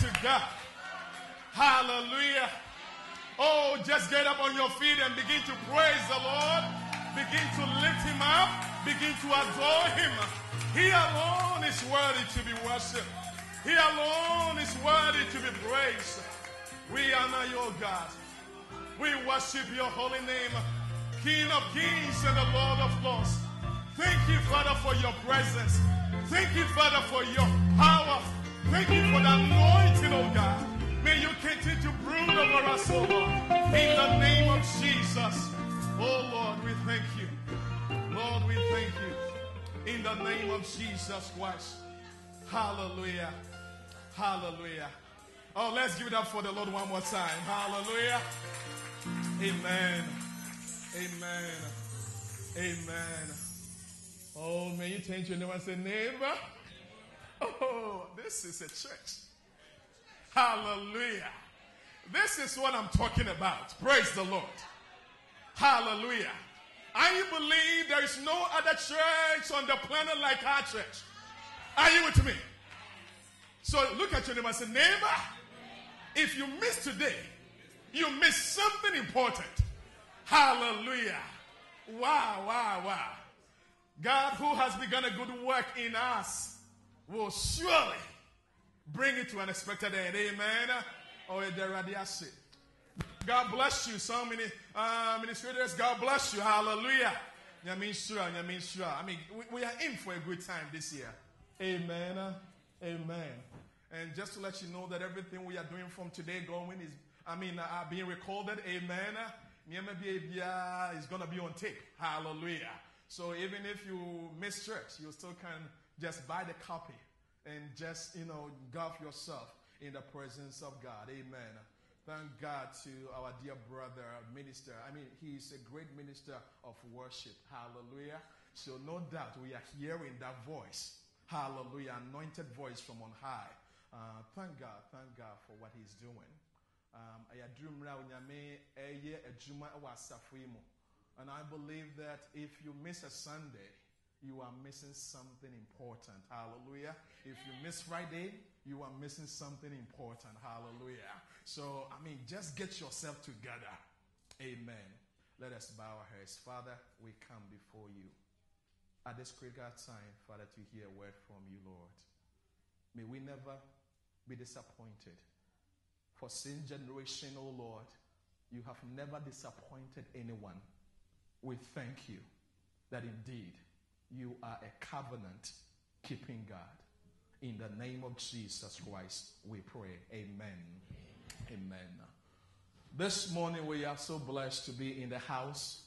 to God. Hallelujah. Oh, just get up on your feet and begin to praise the Lord. Begin to lift him up. Begin to adore him. He alone is worthy to be worshipped. He alone is worthy to be praised. We honor your God. We worship your holy name, King of kings and the Lord of lords. Thank you, Father, for your presence. Thank you, Father, for your power. Thank you for the anointing, oh God. May you continue to brood over us, oh Lord. In the name of Jesus. Oh Lord, we thank you. Lord, we thank you. In the name of Jesus Christ. Hallelujah. Hallelujah. Oh, let's give it up for the Lord one more time. Hallelujah. Amen. Amen. Amen. Oh, may you change your name and say, neighbor. Oh, this is a church. Hallelujah. This is what I'm talking about. Praise the Lord. Hallelujah. I believe there is no other church on the planet like our church. Are you with me? So look at your neighbor and say, neighbor, if you miss today, you miss something important. Hallelujah. Wow, wow, wow. God, who has begun a good work in us, will surely bring it to an expected end. Amen. Oh, God bless you. So many uh, God bless you. Hallelujah. I mean, we, we are in for a good time this year. Amen. Amen. And just to let you know that everything we are doing from today going is, I mean, uh, being recorded. Amen. Is going to be on tape. Hallelujah. So even if you miss church, you still can just buy the copy and just, you know, engulf yourself in the presence of God. Amen. Thank God to our dear brother, minister. I mean, he's a great minister of worship. Hallelujah. So, no doubt we are hearing that voice. Hallelujah. Anointed voice from on high. Uh, thank God. Thank God for what he's doing. Um, and I believe that if you miss a Sunday, you are missing something important. Hallelujah. If you miss Friday, you are missing something important. Hallelujah. So, I mean, just get yourself together. Amen. Let us bow our heads. Father, we come before you at this critical time, Father, to hear a word from you, Lord. May we never be disappointed. For sin generation, O oh Lord, you have never disappointed anyone. We thank you that indeed you are a covenant keeping God. In the name of Jesus Christ, we pray. Amen. Amen. This morning we are so blessed to be in the house.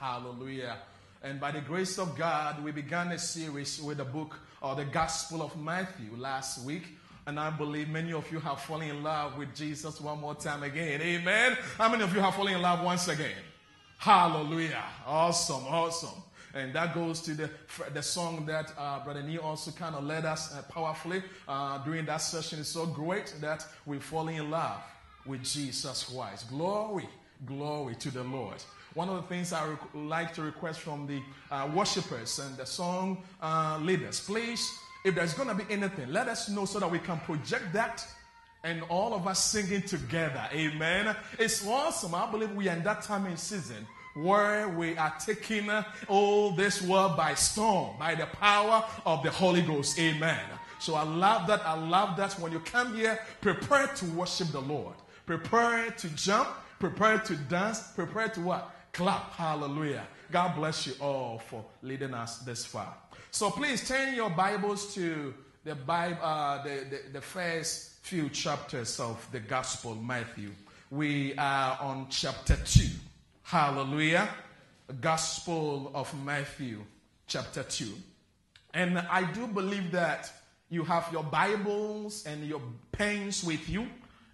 Hallelujah. And by the grace of God, we began a series with the book or the Gospel of Matthew last week. And I believe many of you have fallen in love with Jesus one more time again. Amen. How many of you have fallen in love once again? Hallelujah. Awesome. Awesome. And that goes to the, the song that uh, Brother Nee also kind of led us uh, powerfully uh, during that session. It's so great that we're falling in love with Jesus Christ. Glory, glory to the Lord. One of the things I rec- like to request from the uh, worshipers and the song uh, leaders, please, if there's going to be anything, let us know so that we can project that and all of us singing together. Amen. It's awesome. I believe we are in that time and season where we are taking uh, all this world by storm by the power of the Holy Ghost. Amen. So I love that. I love that when you come here, prepare to worship the Lord. Prepare to jump. Prepare to dance. Prepare to what? Clap. Hallelujah. God bless you all for leading us this far. So please turn your Bibles to the Bible, uh, the, the, the first few chapters of the Gospel Matthew. We are on chapter 2. Hallelujah. Gospel of Matthew, chapter 2. And I do believe that you have your Bibles and your pens with you.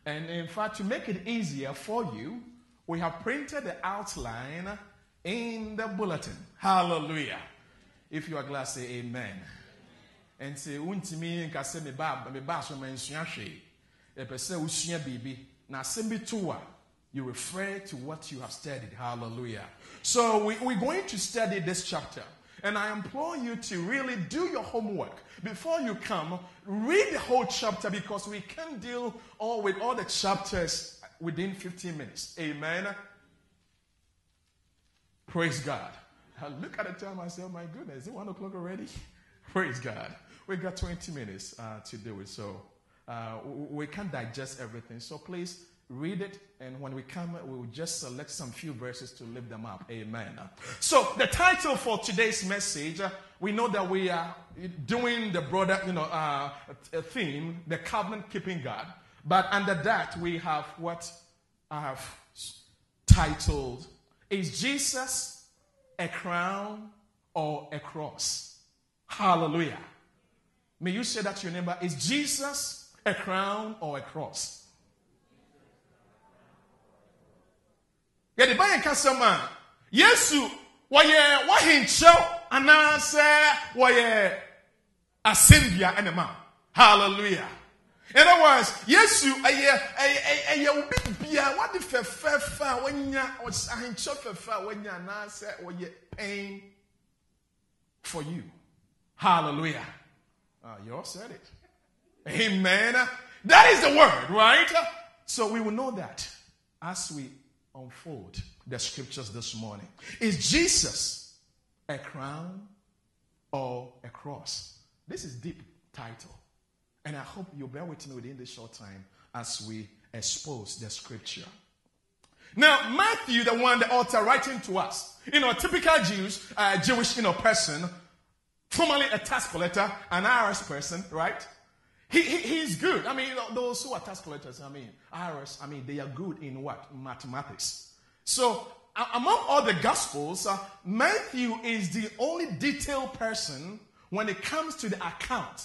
And in fact, to make it easier for you, we have printed the outline in the bulletin. Hallelujah. If you are glad, say amen. And say, Untimi nka se me ba me ba so mansua hwe. Epe se usua bibi. Na you refer to what you have studied. Hallelujah. So we, we're going to study this chapter. And I implore you to really do your homework. Before you come, read the whole chapter because we can't deal all with all the chapters within 15 minutes. Amen. Praise God. I look at the time, I say, oh my goodness, is it one o'clock already? Praise God. We got 20 minutes uh, to do it, so uh, we can't digest everything. So please read it, and when we come, we will just select some few verses to lift them up. Amen. So the title for today's message, uh, we know that we are doing the broader, you know, uh, theme, the covenant keeping God. But under that, we have what I have titled, Is Jesus a crown or a cross? Hallelujah. May you say that to your neighbor, Is Jesus a crown or a cross? yɛde ba yɛn kasɛm a yesu wɔyɛ wahenkyɛw anaasɛ wɔyɛ asɛmbia ɛna ma hallelujah in other words yes, you ɛyɛ obi bia wade fɛfɛɛfɛ a wanya ahenkyɛw fɛfɛ a wanya anaasɛ wɔyɛ pain for you hallelujah uh, you all said it amen that is the word right so we will know that as we unfold the scriptures this morning. Is Jesus a crown or a cross? This is deep title. And I hope you'll bear with me within this short time as we expose the scripture. Now, Matthew, the one, the author writing to us, you know, typical Jews, uh, Jewish, you know, person, formerly a tax collector, an IRS person, right? He, he, he's good. I mean, those who are tax collectors, I mean, IRS, I mean, they are good in what? Mathematics. So, among all the Gospels, uh, Matthew is the only detailed person when it comes to the account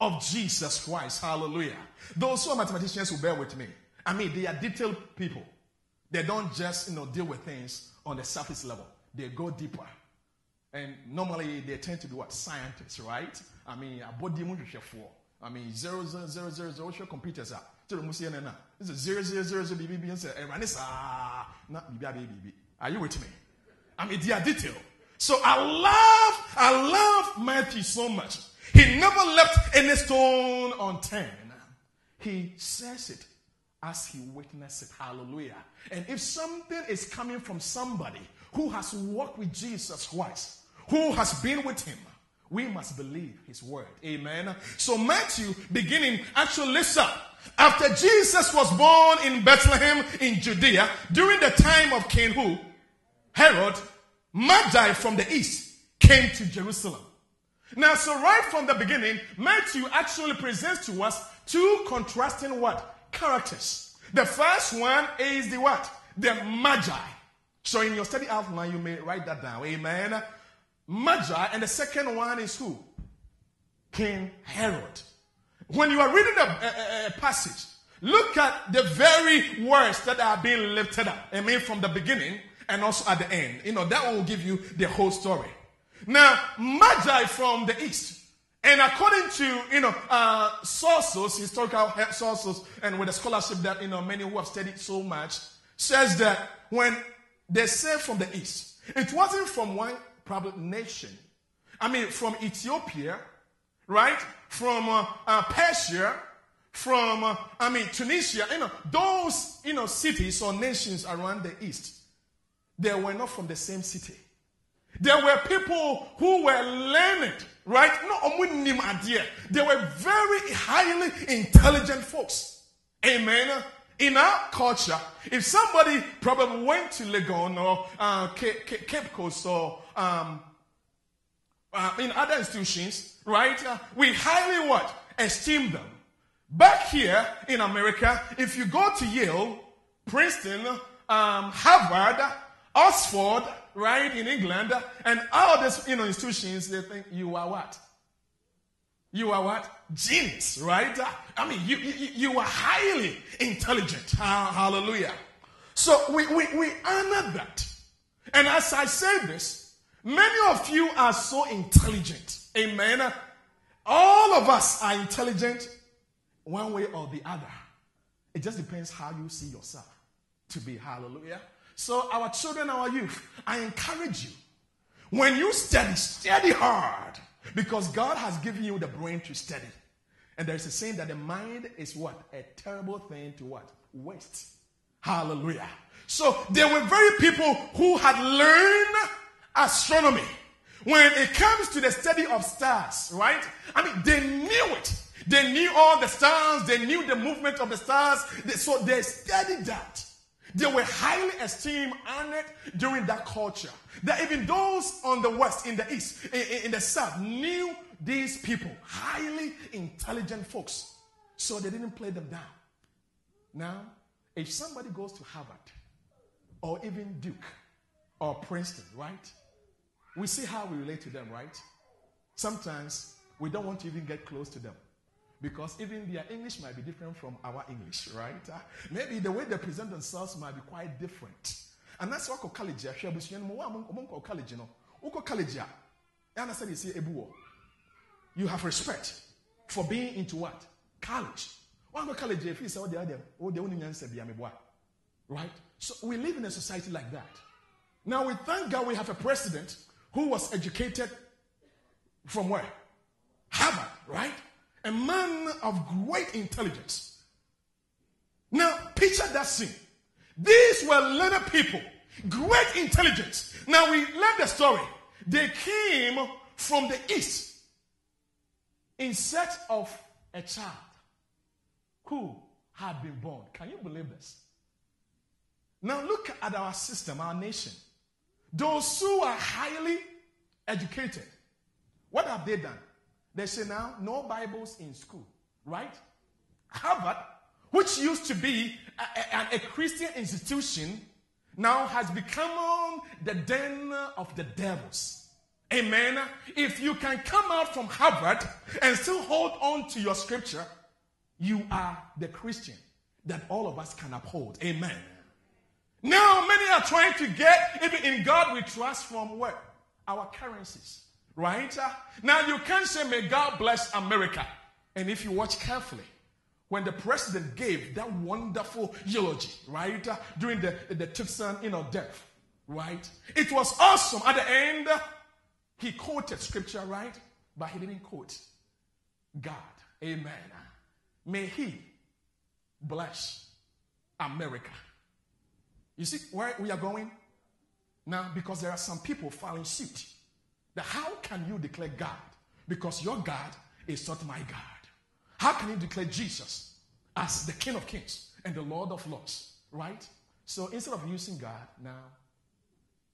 of Jesus Christ. Hallelujah. Those who are mathematicians will bear with me. I mean, they are detailed people. They don't just, you know, deal with things on the surface level. They go deeper. And normally they tend to be what? Scientists, right? I mean, a body for. I mean, zero, zero, zero, zero, zero. What's your computers are? Tell them, CNN now. This is zero, zero, zero, zero, BB, and say, ah, not BB, BB. Are you with me? I mean, they are detailed. So I love, I love Matthew so much. He never left any stone unturned. He says it as he witnesses it. Hallelujah. And if something is coming from somebody who has walked with Jesus Christ, who has been with him, we must believe his word. Amen. So Matthew, beginning, actually up. After Jesus was born in Bethlehem in Judea, during the time of King who? Herod, Magi from the east came to Jerusalem. Now, so right from the beginning, Matthew actually presents to us two contrasting what? Characters. The first one is the what? The Magi. So in your study outline, you may write that down. Amen. Magi, and the second one is who? King Herod. When you are reading a, a, a, passage, look at the very words that are being lifted up. I mean, from the beginning and also at the end. You know, that will give you the whole story. Now, Magi from the east. And according to, you know, uh, sources, historical sources, and with the scholarship that, you know, many who have studied so much, says that when they say from the east, it wasn't from one probably nation. I mean, from Ethiopia, right? From uh, uh, Persia, from, uh, I mean, Tunisia, you know, those, you know, cities or nations around the east, they were not from the same city. There were people who were learned, right? No, they were very highly intelligent folks. Amen. In our culture, if somebody probably went to Legon or uh, Cape Coast or um, uh, in other institutions, right? Uh, we highly what? Esteem them. Back here in America, if you go to Yale, Princeton, um, Harvard, Oxford, right, in England, and all these you know, institutions, they think you are what? You are what? Genius, right? I mean, you, you, you are highly intelligent. Hallelujah. So we, we, we honor that. And as I say this, Many of you are so intelligent. Amen. All of us are intelligent one way or the other. It just depends how you see yourself to be. Hallelujah. So, our children, our youth, I encourage you. When you study, study hard because God has given you the brain to study. And there's a saying that the mind is what? A terrible thing to what? Waste. Hallelujah. So there were very people who had learned astronomy. When it comes to the study of stars, right? I mean, they knew it. They knew all the stars. They knew the movement of the stars. So they studied that. They were highly esteemed, honored during that culture. That even those on the west, in the east, in, in the south, knew these people, highly intelligent folks. So they didn't play them down. Now, if somebody goes to Harvard, or even Duke, or Princeton, right? We see how we relate to them, right? Sometimes we don't want to even get close to them because even their English might be different from our English, right? Uh, maybe the way they present themselves might be quite different. And that's what college. I share with you. college, you know. College, I said, you see, you have respect for being into what? College. One college, if you say, oh, the other, oh, the only answer be Right? So we live in a society like that. Now we thank God we have a president who was educated from where? Harvard, right? A man of great intelligence. Now, picture that scene. These were learned people, great intelligence. Now, we learn the story. They came from the east in search of a child who had been born. Can you believe this? Now, look at our system, our nation. Those who are highly educated, what have they done? They say now, no Bibles in school, right? Harvard, which used to be a, a, a Christian institution, now has become the den of the devils. Amen. If you can come out from Harvard and still hold on to your scripture, you are the Christian that all of us can uphold. Amen. Now, many are trying to get, even in God we trust from what? Our currencies. Right? Now you can say, May God bless America. And if you watch carefully, when the president gave that wonderful eulogy, right, during the, the Tucson, you know, death, right, it was awesome. At the end, he quoted scripture, right, but he didn't quote God. Amen. May he bless America. You see where we are going? Now, because there are some people following suit. How can you declare God? Because your God is not my God. How can you declare Jesus as the King of Kings and the Lord of Lords? Right? So instead of using God, now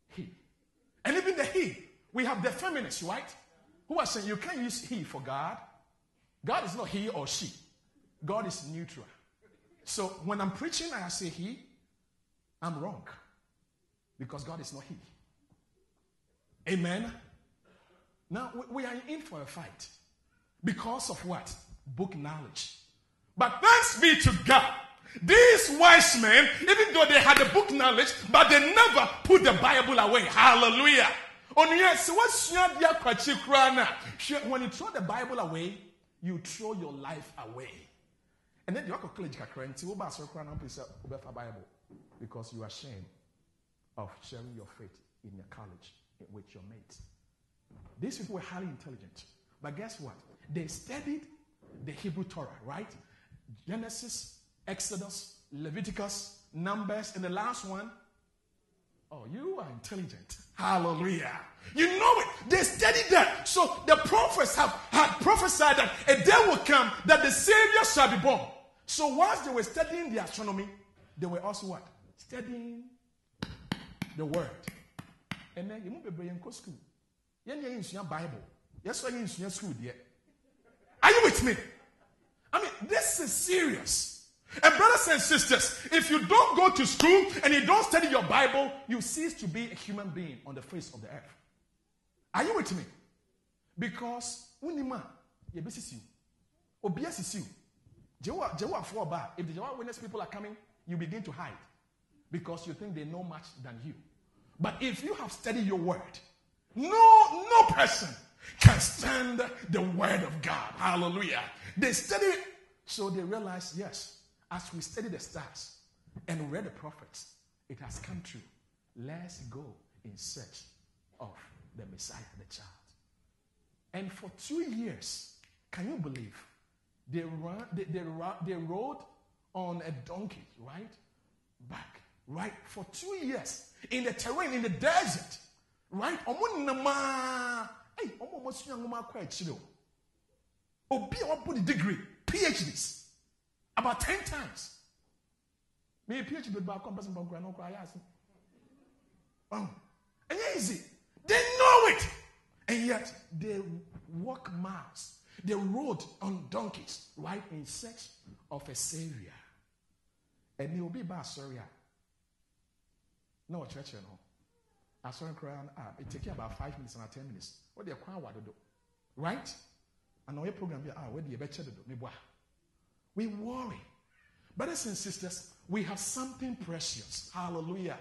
He. And even the He, we have the feminists, right? Who are saying you can't use He for God. God is not He or she. God is neutral. So when I'm preaching and I say He, I'm wrong. Because God is not He. Amen. Now, we are in for a fight. Because of what? Book knowledge. But thanks be to God. These wise men, even though they had the book knowledge, but they never put the Bible away. Hallelujah. When you throw the Bible away, you throw your life away. And then you have college Bible because you are ashamed of sharing your faith in your college with your mates. These people were highly intelligent. But guess what? They studied the Hebrew Torah, right? Genesis, Exodus, Leviticus, Numbers, and the last one. Oh, you are intelligent. Hallelujah. You know it. They studied that. So the prophets have had prophesied that a day will come that the Savior shall be born. So whilst they were studying the astronomy, they were also what? Studying the word. Then you move to school yɛn yɛn nsua bible. Yɛsɔ yɛn nsua school deɛ. Are you with me? I mean this is serious. And brothers and sisters if you don't go to school and you don't study your bible you cease to be a human being on the face of the earth. Are you with me? Because unima wunima yɛbɛsisi o obi asisi o jewa jewa afɔ ɔba if the jewa witness people are coming you begin to hide. Because you think they know much than you. But if you have studied your word no, no person can stand the word of God. Hallelujah. They study, so they realize, yes, as we study the stars and read the prophets, it has come true. Let's go in search of the Messiah, the child. And for two years, can you believe? They, run, they, they, they rode on a donkey, right? Back, right? For two years in the terrain, in the desert, right? Hey, almost young woman quite chill. Obi a degree, PhDs, about 10 times. Me a PhD, but I'm person from Grano Oh, and easy. They know it. And yet they walk miles. They rode on donkeys, right, in search of a savior. And they will be by Syria. No saw him crying. Uh, it take about five minutes and ten minutes. What crying what do, right? And our program be ah where the better do me We worry, brothers and sisters. We have something precious. Hallelujah.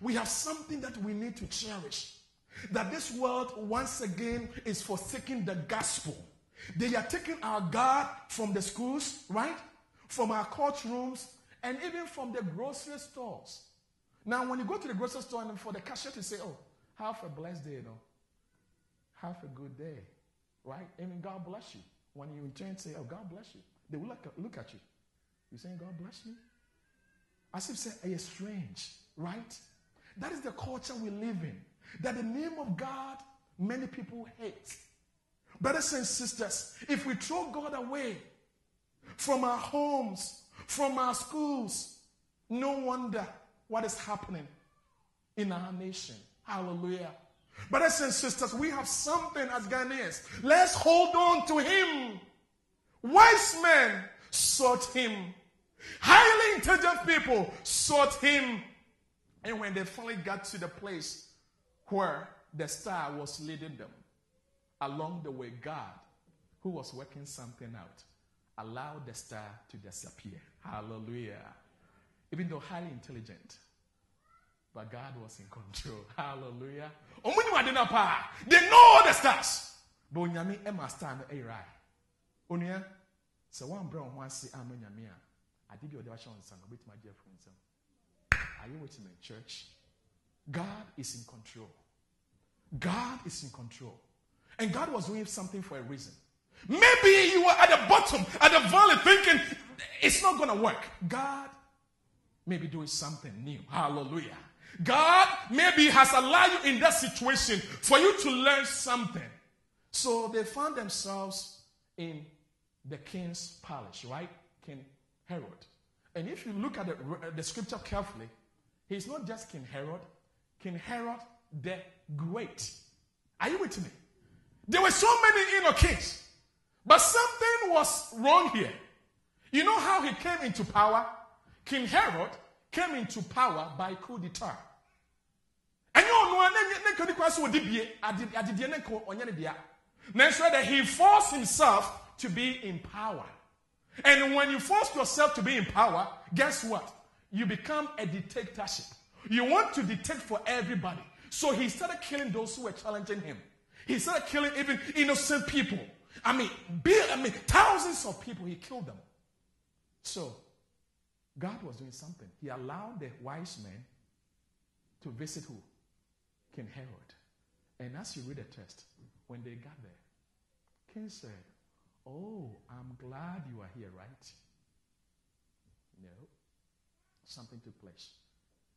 We have something that we need to cherish. That this world once again is forsaking the gospel. They are taking our God from the schools, right? From our courtrooms, and even from the grocery stores. Now, when you go to the grocery store and for the cashier to say, Oh, have a blessed day, you know, have a good day, right? I mean, God bless you. When you return, say, Oh, God bless you. They will look, look at you. You saying, God bless me? As if say, hey, it's strange, right? That is the culture we live in. That the name of God, many people hate. Brothers and sisters, if we throw God away from our homes, from our schools, no wonder what is happening in our nation. Hallelujah. Brothers and sisters, we have something as Ghanaians. Let's hold on to Him. Wise men sought Him. Highly intelligent people sought Him. And when they finally got to the place where the star was leading them, along the way, God, who was working something out, allowed the star to disappear. Hallelujah. Even though highly intelligent, but God was in control. Hallelujah. They know all the stars. But when you Emma star no right. Onia, so one brown one I'm in Yamia. Ah. I did your devotion on Sunday with my dear friends. Ah. Are you with me, church? God is in control. God is in control. And God was doing something for a reason. Maybe you were at the bottom, at the valley, thinking it's not going to work. God may be doing something new. Hallelujah. God maybe has allowed you in that situation for you to learn something. So they found themselves in the king's palace, right? King Herod. And if you look at the, the scripture carefully, he's not just King Herod, King Herod the Great. Are you with me? There were so many know, kings, but something was wrong here. You know how he came into power? King Herod came into power by coup d'etat. And you know, that he forced himself to be in power. And when you force yourself to be in power, guess what? You become a dictatorship. You want to dictate for everybody. So he started killing those who were challenging him. He started killing even innocent people. I mean, I mean, thousands of people, he killed them. So, God was doing something. He allowed the wise men to visit who? King Herod. And as you read the text, when they got there, King said, Oh, I'm glad you are here, right? No. Something took place.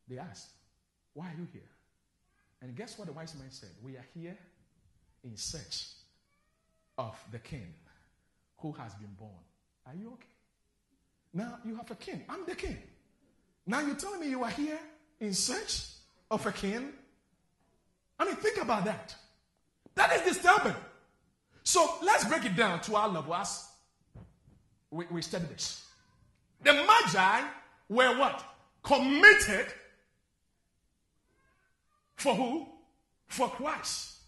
They asked, Why are you here? And guess what the wise men said? We are here in search of the king who has been born. Are you okay? Now you have a king. I'm the king. Now you're telling me you are here in search of a king? I mean, think about that. That is disturbing. So let's break it down to our level as we, we study this. The Magi were what? Committed for who? For Christ.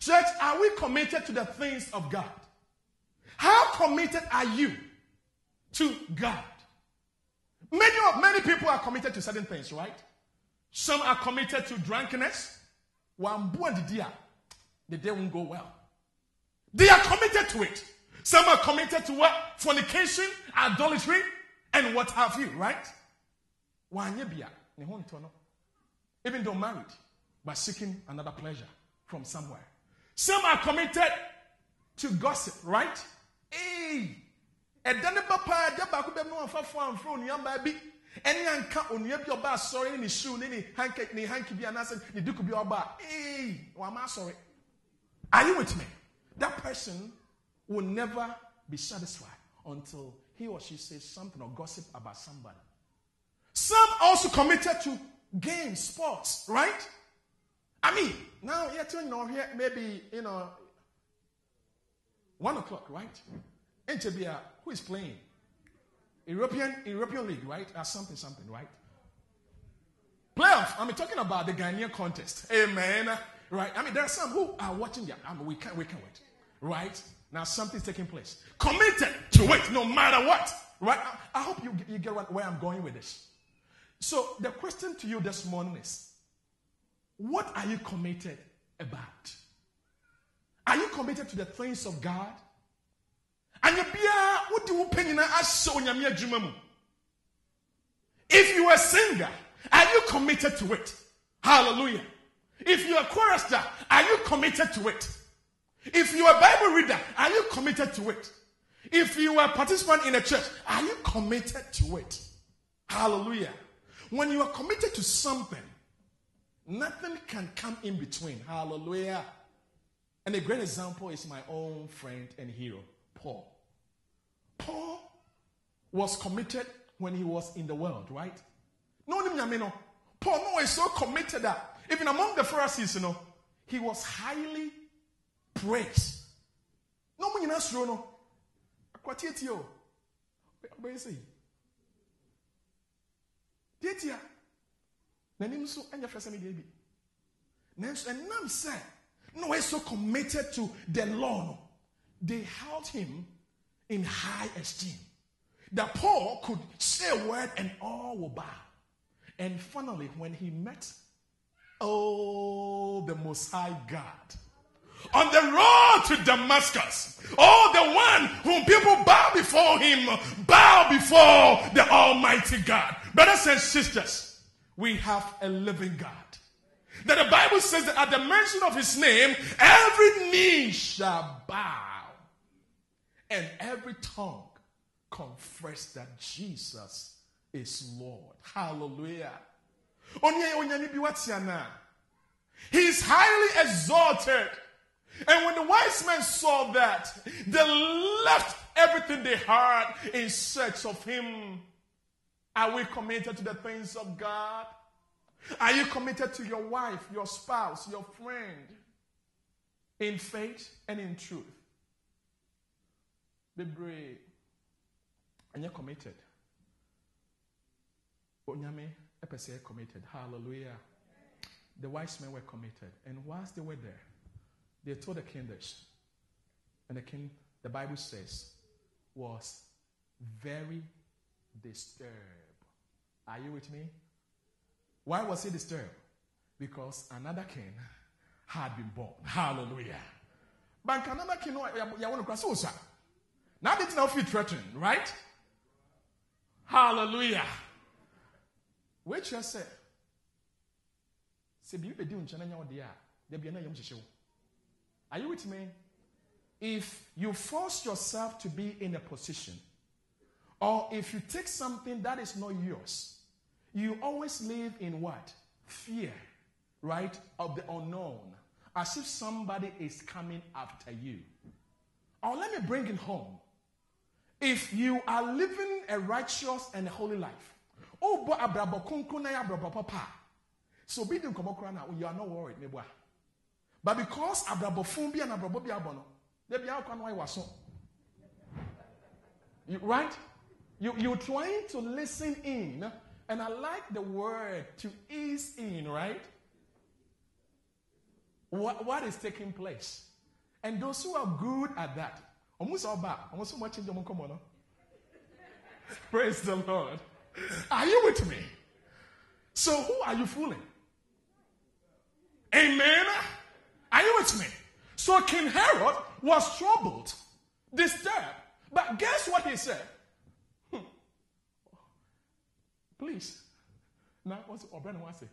Church, are we committed to the things of God? How committed are you to God? Many of many people are committed to certain things, right? Some are committed to drunkenness. One the day won't go well. They are committed to it. Some are committed to what? Fornication, idolatry, and what have you, right? Even though married, but seeking another pleasure. from somewhere. Some are committed to gossip, right? Hey, ɛda ne ba paa ɛda baako bɛm no amfafo amforo onua bi ɛne anka onua bi ɔba asɔre ne ne shoe ne ne hanky ne hanky bi anaasɛ ne duku bi ɔba ee wama asɔre are you with me? That person will never be satisfied until he or she says something or gossip about somebody. Some also committed to games sports right? I mean now telling you here maybe you know one o'clock right Entebia, who is playing European European League, right? Or something, something, right? Playoff. I'm talking about the Ghanaian contest. Amen. Right? I mean, there are some who are watching there. I mean, we can't, we can't wait. Right? Now something's taking place. Committed to it, no matter what. Right? I, I hope you, you get what, where I'm going with this. So the question to you this morning is, what are you committed about? Are you committed to the things of God? If you are a singer are you committed to it? Hallelujah. If you are a chorister are you committed to it? If you are a bible reader are you committed to it? If you are a participant in a church are you committed to it? Hallelujah. When you are committed to something nothing can come in between. Hallelujah. And a great example is my own friend and hero paul Paul was committed when he was in the world, right? No. Paul no is so committed that even among the Pharisees, you know, he was highly praised. No, no, no. Akwatietio. You say? Tietia. Nanim so anya fesa me bi. Nanso enam say no is so committed to the law. They held him in high esteem. That Paul could say a word and all will bow. And finally, when he met, oh, the Most High God, on the road to Damascus, oh, the one whom people bow before him, bow before the Almighty God. Brothers and sisters, we have a living God. That the Bible says that at the mention of his name, every knee shall bow and every tongue confess that Jesus is Lord. Hallelujah. He's highly exalted. And when the wise men saw that, they left everything they had in search of him. Are we committed to the things of God? Are you committed to your wife, your spouse, your friend in faith and in truth? Bebree ɛnyɛ committed. Onyame ɛpɛ sɛ committed. Hallelujah. The wise men were committed. And whilst they were there they told the king this. And the king the bible says was very disturbed. Are you with me? Why was he disturbed? Because another king had been born. Hallelujah. But another king to cross now now feel threatened, right? Hallelujah. Wait just say. Say be do nchana nya ode a, de bia na yam hyehye Are you with me? If you force yourself to be in a position or if you take something that is not yours, you always live in what? Fear, right? Of the unknown. As if somebody is coming after you. Or let me bring it home. If you are living a righteous and a holy life. So be now, you are not worried, neighbor. But because abrabo fumbi and abrabo bi abono, they be out why was so. Right? You you're trying to listen in, and I like the word to ease in, right? What, what is taking place? And those who are good at that, Almost all back. Almost so much in come on. Praise the Lord. Are you with me? So who are you fooling? Amen. Are you with me? So King Herod was troubled, disturbed. But guess what he said? Hmm. Please. Now, what's O'Brien want to say?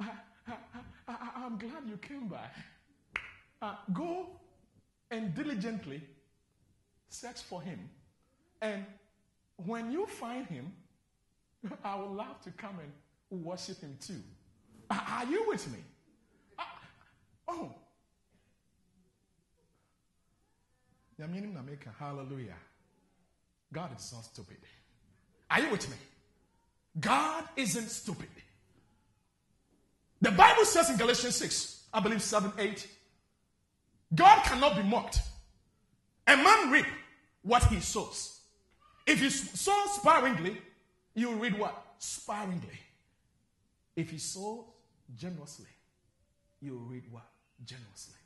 I, am glad you came by. Uh, go and diligently search for him. And when you find him, I would love to come and worship him too. Are you with me? Oh. Hallelujah. God is not stupid. Are you with me? God isn't stupid. The Bible says in Galatians 6, I believe 7, 8, God cannot be mocked. A man reap what he sows. If you sow sparingly, you read what? Sparingly. If you sow generously, you read what? Generously.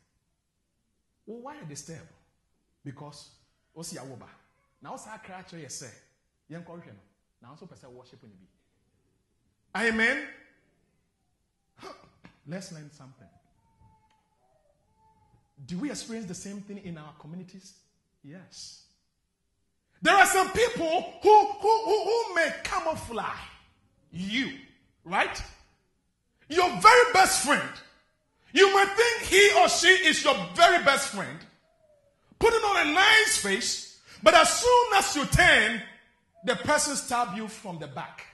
Well, why are they stable? Because, what's your Now, character? Yes, sir. Young Now, also, person worship be. Amen. Let's learn something. Do we experience the same thing in our communities? Yes. There are some people who, who, who, who may camouflage you, right? Your very best friend. You might think he or she is your very best friend, putting on a nice face, but as soon as you turn, the person stab you from the back.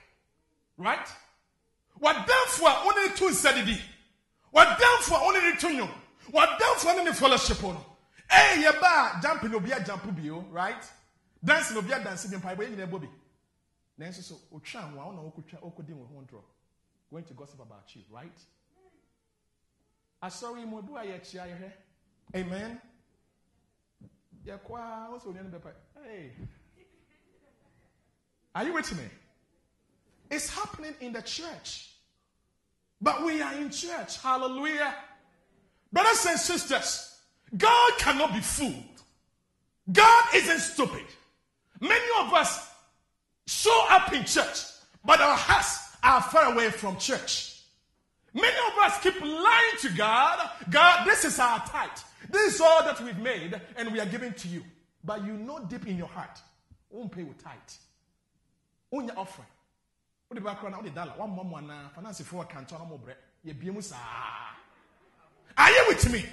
Right? wadamfo a wɔne ne to nsadidi wadamfo a wɔne ne to nnwom wadamfo a ne ne fellowship no ɛyɛ yɛ ba a jampi na obi a bio right dance na obi a dance bi mpaebɔ yɛ nyinaa bɔ bi nanso so otwa ho a ɔna ɔkɔtwa ɔkɔdi wɔn ho ntorɔ going to gossip about you right asɔre mu obi a yɛkyia yɛhwɛ amen yɛkɔ a wɔsɛ onua no bɛpa hey are you with me. It's happening in the church. But we are in church. Hallelujah. Brothers and sisters, God cannot be fooled. God isn't stupid. Many of us show up in church, but our hearts are far away from church. Many of us keep lying to God. God, this is our tithe. This is all that we've made, and we are giving to you. But you know deep in your heart, won't pay with tithe. Won't offering wode bɛkora na wode dala woammɔ mu uh, anaa financefoɔ kantɔ no mɔbrɛ yɛbie mu saa are you with me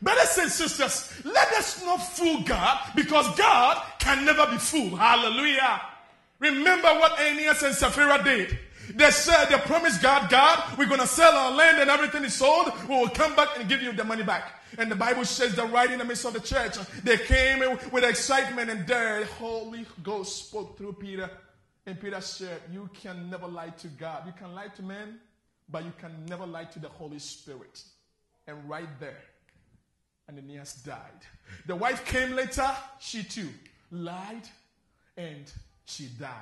Brothers and sisters, let us not fool God because God can never be fooled. Hallelujah. Remember what Ananias and Sapphira did. They said, they promised God, God, we're going to sell our land and everything is sold. We will come back and give you the money back. And the Bible says that right in the midst of the church, they came with excitement and the Holy Ghost spoke through Peter and Peter said, You can never lie to God. You can lie to men, but you can never lie to the Holy Spirit. And right there, Ananias died. The wife came later, she too lied and she died.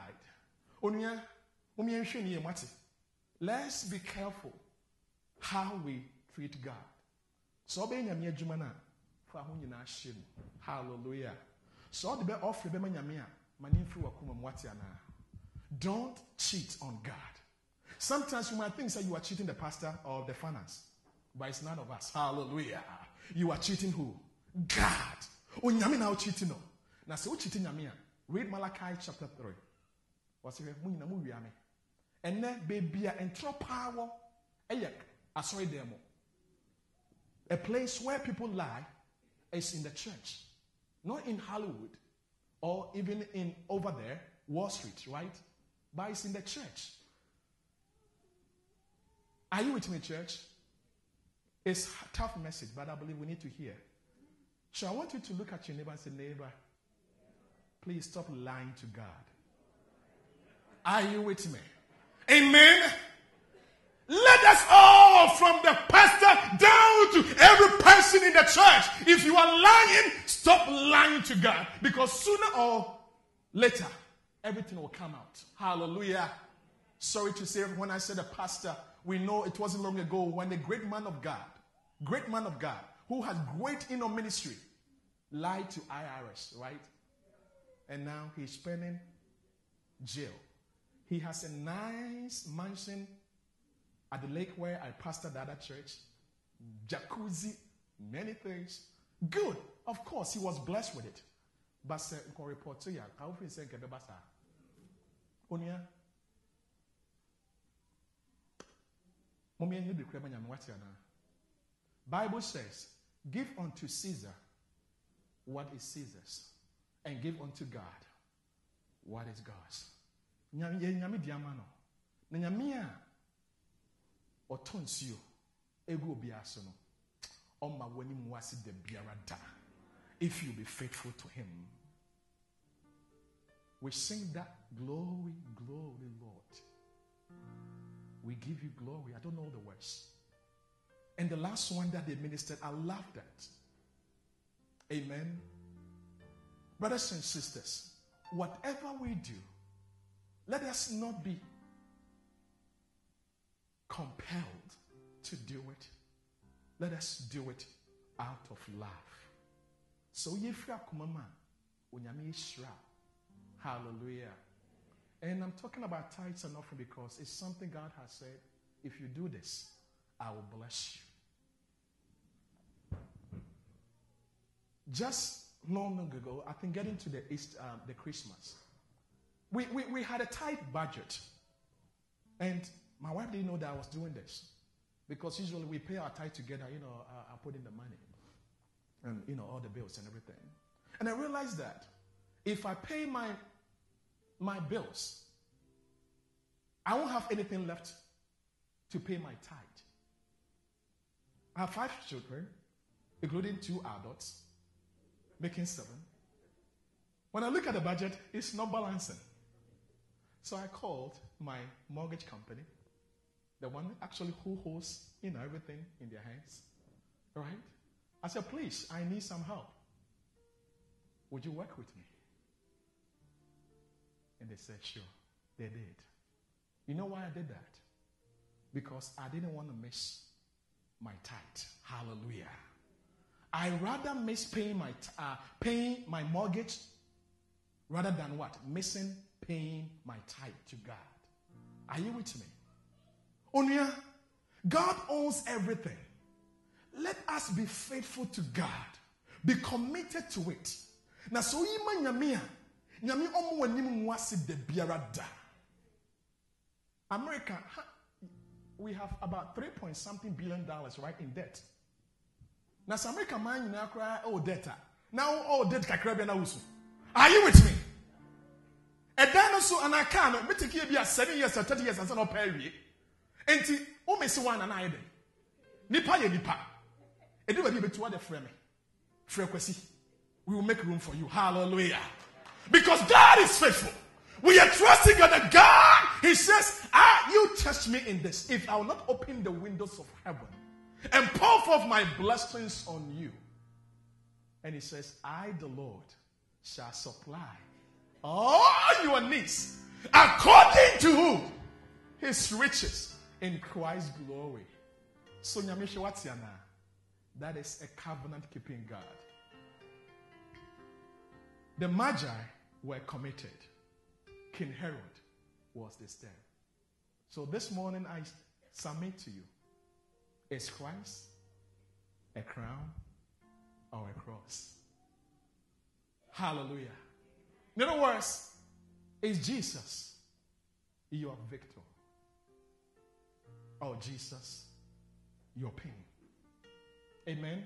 Let's be careful how we treat God. So Hallelujah. So the offer be. Don't cheat on God. Sometimes you might think that you are cheating the pastor or the finance, but it's none of us. Hallelujah. You are cheating who? God. Oh, nyame na cheating no. Na o cheating nyame read Malachi chapter 3. What's here? Mu nyina mu wiame. Ene baby a entro power eye asori demo. A place where people lie is in the church, not in Hollywood or even in over there, Wall Street, right? but it's in the church. Are you with me, church? It's a tough message, but I believe we need to hear. So I want you to look at your neighbor and say, Neighbor, please stop lying to God. Are you with me? Amen. Let us all, from the pastor down to every person in the church, if you are lying, stop lying to God. Because sooner or later, everything will come out. Hallelujah. Sorry to say, when I said a pastor, we know it wasn't long ago when the great man of God, great man of God, who has great inner ministry, lied to IRS, right? And now he's spending jail. He has a nice mansion at the lake where I pastored the other church, jacuzzi, many things. Good. Of course, he was blessed with it. But, report to you, how say, onua Mommy, you declare what's your Bible says, Give unto Caesar what is Caesar's, and give unto God what is God's. Nyame di ama no. Na nyame a ɔtɔ nsuo egu obi aso no, ɔma w'anim wase da biara da. If you be faithful to him. We sing that glory, glory, Lord. We give you glory. I don't know the words. And the last one that they ministered, I love that. Amen. Brothers and sisters, whatever we do, let us not be compelled to do it. Let us do it out of love. So yefra kumama onyame shra. Hallelujah. And I'm talking about tithes and offering because it's something God has said. If you do this, I will bless you. Just long, long ago, I think getting to the East, um, the Christmas, we, we, we had a tight budget. And my wife didn't know that I was doing this. Because usually we pay our tithe together, you know, I, I put in the money and, you know, all the bills and everything. And I realized that if I pay my, my bills, I won't have anything left to pay my tithe. I have five children, including two adults making seven. When I look at the budget, it's not balancing. So I called my mortgage company, the one actually who holds you know everything in their hands. right? I said, please, I need some help. Would you work with me? And they said, sure. They did. You know why I did that? Because I didn't want to miss my tithe. Hallelujah. I rather miss paying my uh, paying my mortgage rather than what missing paying my tithe to God. Are you with me? Onya, God owns everything. Let us be faithful to God. Be committed to it. Na so yima nyame a nyame ɔmo w'anim mu ase da biara da. America, we have about three point something billion dollars right in debt. Na sɛ amerika man nyinaa koraa ɛwɔ debt a na ɔwɔ debt kakra bi na wosu. Are you with me? Ɛdan no so anaa kaa no meteke bi a seven years or thirty years ansa na ɔpɛ awie. Nti womesi wa na ayɛ dɛ nipa yɛ nipa ɛdi wɔ de bɛtu ɔde frɛ me. Frɛ kwasi. We will make room for you. Hallelujah. Because God is faithful. We are trusting God. That God, He says, ah, you test me in this. If I will not open the windows of heaven and pour forth my blessings on you. And he says, I, the Lord, shall supply all your needs according to who? His riches in Christ's glory. So, that is a covenant keeping God. The Magi were committed. King Herod was the stem. So this morning I submit to you is Christ a crown or a cross? Hallelujah. In other words, is Jesus your victor? Or Jesus your pain? Amen.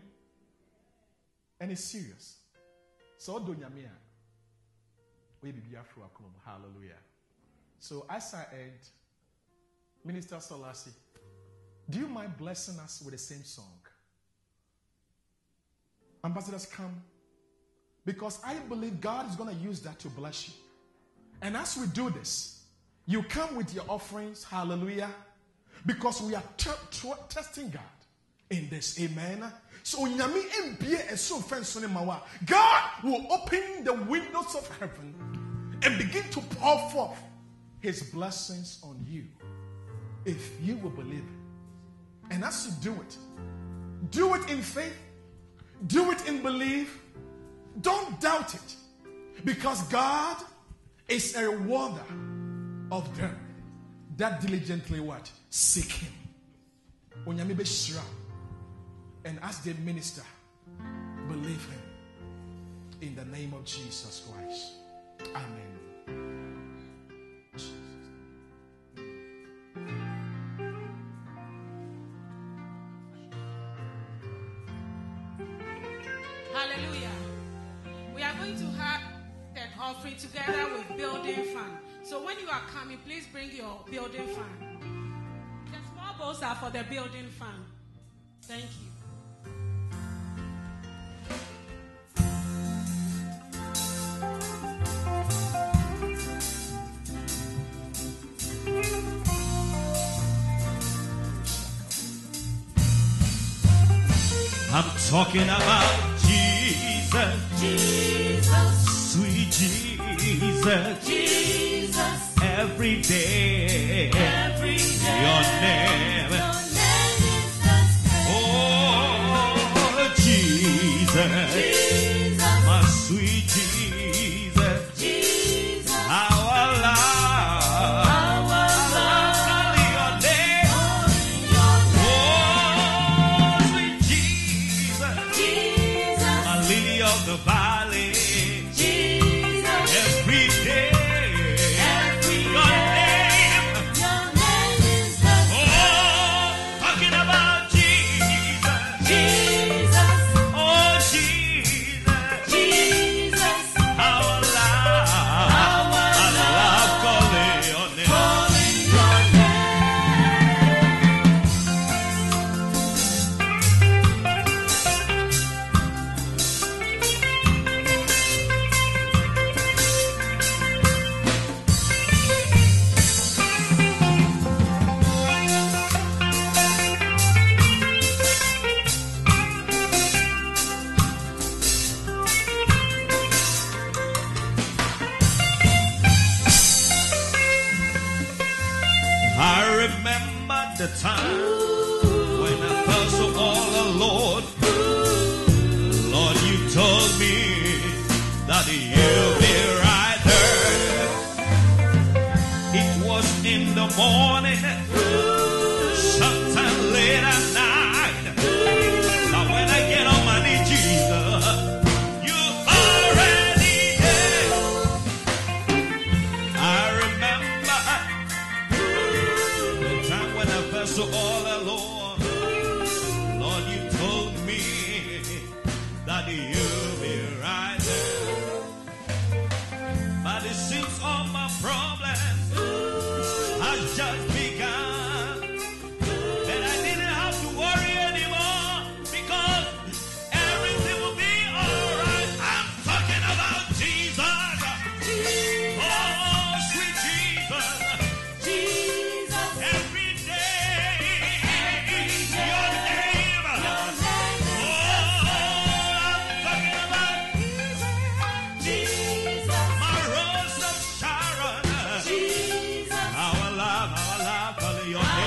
And it's serious. So do nyamia. We be Hallelujah. So as I end, Minister Salasi, do you mind blessing us with the same song? Ambassadors, come. Because I believe God is going to use that to bless you. And as we do this, you come with your offerings. Hallelujah. Because we are t- t- testing God in this. Amen. So, God will open the windows of heaven and begin to pour forth his blessings on you if you will believe it. And as you do it, do it in faith, do it in belief. Don't doubt it. Because God is a rewarder of them that diligently what? Seek Him. And as they minister, believe Him. In the name of Jesus Christ. Amen. offering together with building fund. So when you are coming, please bring your building fund. The small bowls are for the building fund. Thank you. I'm talking about Jesus. Jesus. Sweet Jesus, Jesus, every day, every day. Your name. Your name the time. the.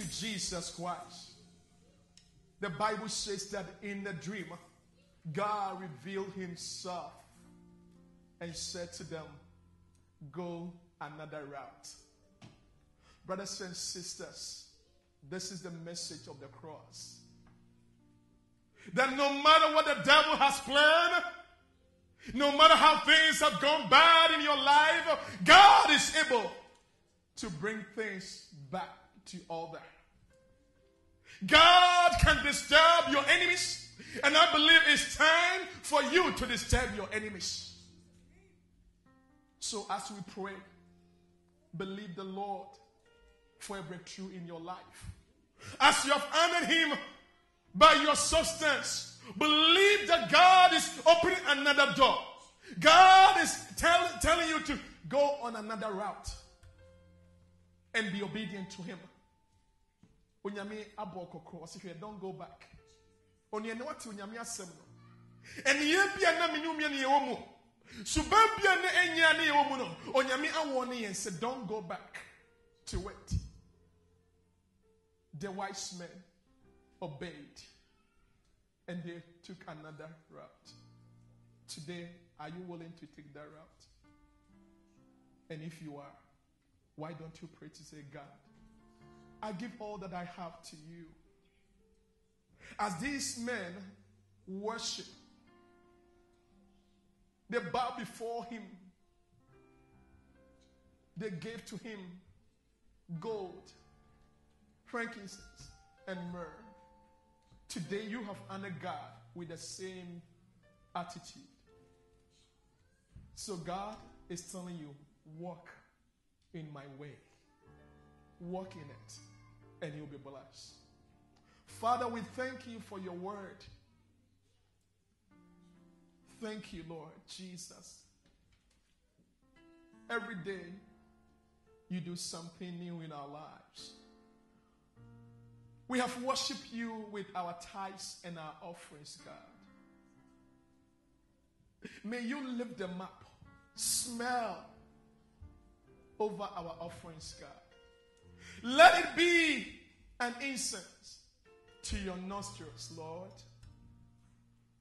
to Jesus Christ. The Bible says that in the dream, God revealed himself and said to them, Go another route. Brothers and sisters, this is the message of the cross. That no matter what the devil has planned, no matter how things have gone bad in your life, God is able to bring things back to order. God can disturb your enemies, and I believe it's time for you to disturb your enemies. So as we pray, believe the Lord for a breakthrough in your life. As you have honored Him by your substance, believe that God is opening another door. God is tell, telling you to go on another route and be obedient to Him. Onyame abɔ kɔkɔɔ ɔsi hwɛ don't go back. Oniyan wate onyame asɛm no. Ɛniyɛ bi a nam ne umia ne yɛwɔ mu. Suban bi a ne enya ne yɛwɔ mu no. Onyame awɔ ne yɛn sɛ don't go back to it. The wise men obeyed and they took another route. Today, are you willing to take that route? And if you are, why don't you pray to say, God, I give all that I have to you. As these men worship, they bow before him. They gave to him gold, frankincense, and myrrh. Today you have honored God with the same attitude. So God is telling you, walk in my way. Walk in it, and you'll be blessed. Father, we thank you for your word. Thank you, Lord Jesus. Every day, you do something new in our lives. We have worshiped you with our tithes and our offerings, God. May you lift them up, smell over our offerings, God. Let it be an incense to your nostrils, Lord.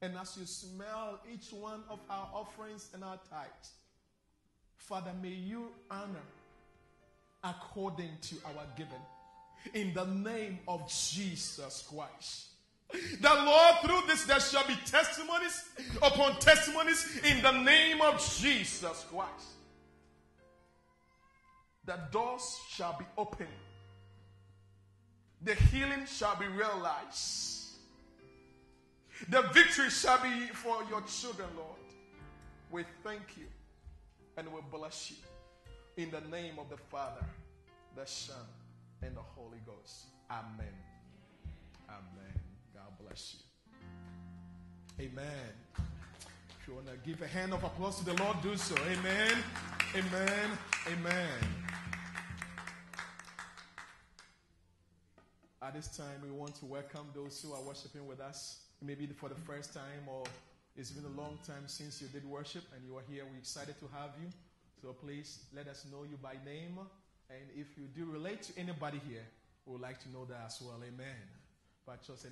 And as you smell each one of our offerings and our tithes, Father, may you honor according to our giving. In the name of Jesus Christ. The Lord, through this there shall be testimonies upon testimonies in the name of Jesus Christ. The doors shall be opened the healing shall be realized. The victory shall be for your children, Lord. We thank you and we bless you. In the name of the Father, the Son, and the Holy Ghost. Amen. Amen. God bless you. Amen. You want to give a hand of applause to the Lord, do so. Amen. Amen. Amen. At this time, we want to welcome those who are worshiping with us, maybe for the first time or it's been a long time since you did worship and you are here. We're excited to have you. So please let us know you by name. And if you do relate to anybody here, we would like to know that as well. Amen. But just